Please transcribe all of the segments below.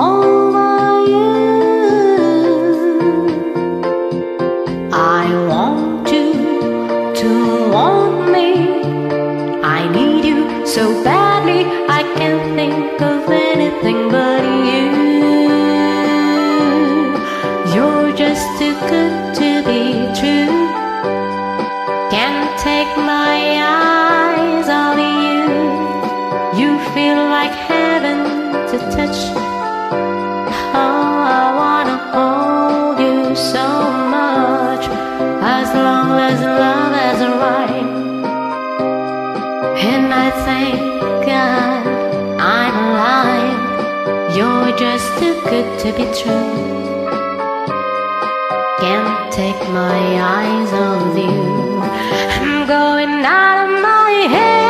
over you. I want you to want me. I need you so badly. I can't think of anything but you. You're just too good to be true. Can't take my eyes off you. You feel like heaven to touch. Thank God I'm alive. You're just too good to be true. Can't take my eyes off you. I'm going out of my head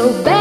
so bad.